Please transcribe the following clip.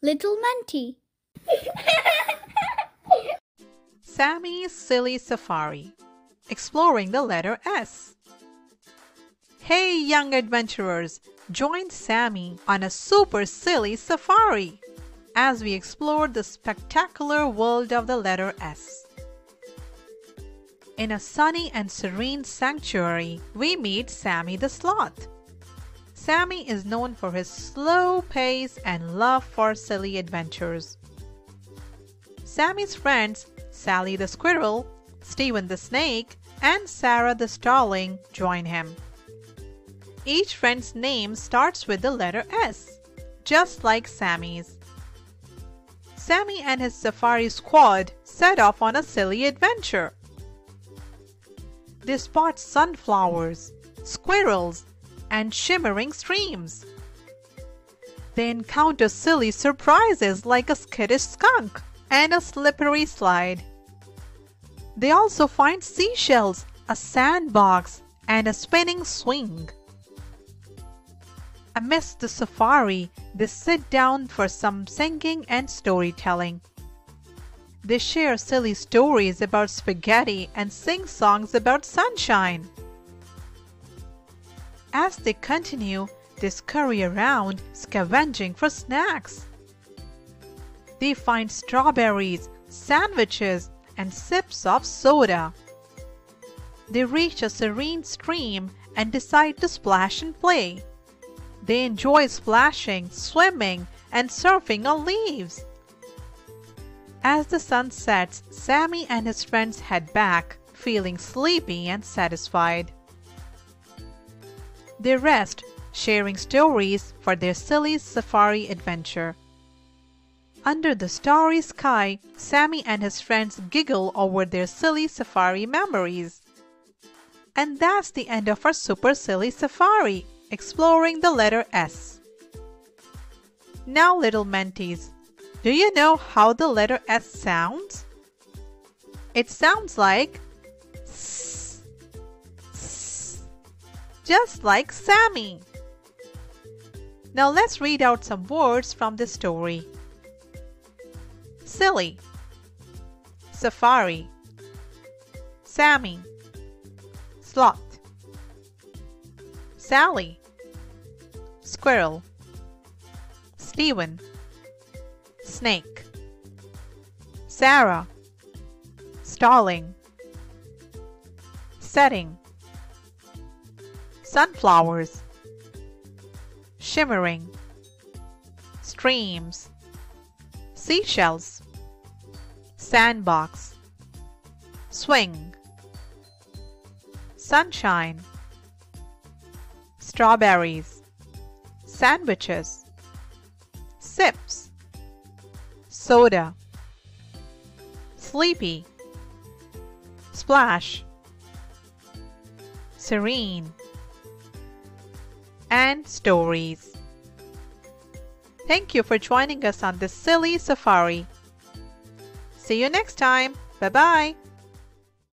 Little Mentee. Sammy's Silly Safari Exploring the letter S. Hey, young adventurers! Join Sammy on a super silly safari as we explore the spectacular world of the letter S. In a sunny and serene sanctuary, we meet Sammy the Sloth. Sammy is known for his slow pace and love for silly adventures. Sammy's friends, Sally the Squirrel, Steven the Snake, and Sarah the Starling, join him. Each friend's name starts with the letter S, just like Sammy's. Sammy and his safari squad set off on a silly adventure. They spot sunflowers, squirrels, and shimmering streams. They encounter silly surprises like a skittish skunk and a slippery slide. They also find seashells, a sandbox, and a spinning swing. Amidst the safari, they sit down for some singing and storytelling. They share silly stories about spaghetti and sing songs about sunshine. As they continue, they scurry around, scavenging for snacks. They find strawberries, sandwiches, and sips of soda. They reach a serene stream and decide to splash and play. They enjoy splashing, swimming, and surfing on leaves. As the sun sets, Sammy and his friends head back, feeling sleepy and satisfied. They rest, sharing stories for their silly safari adventure. Under the starry sky, Sammy and his friends giggle over their silly safari memories. And that's the end of our super silly safari, exploring the letter S. Now, little mentees, do you know how the letter S sounds? It sounds like s, just like Sammy. Now let's read out some words from the story. Silly, Safari, Sammy, Slot. Sally, Squirrel, Steven, Snake, Sarah, Stalling. Setting, Sunflowers, Shimmering, Streams, Seashells, Sandbox, Swing, Sunshine, Strawberries, Sandwiches, Sips, Soda, Sleepy, Splash, Serene, and Stories. Thank you for joining us on this silly safari. See you next time. Bye bye.